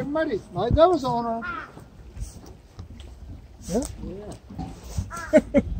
Everybody, my dogs on her. Yeah? Yeah.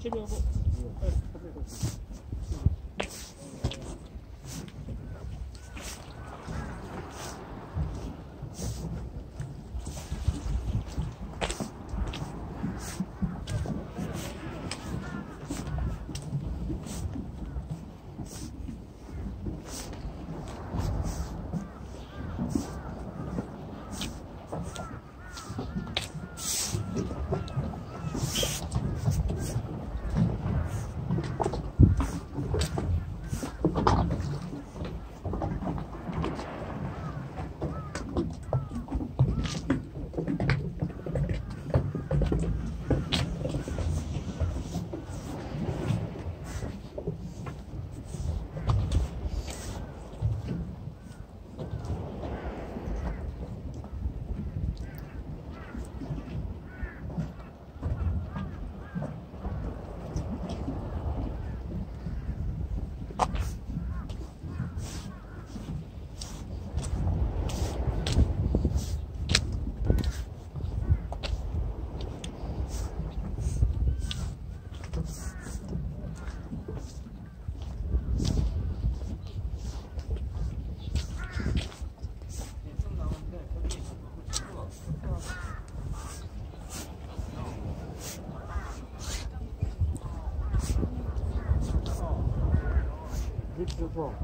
这边后。哎后背后 Keep the ball.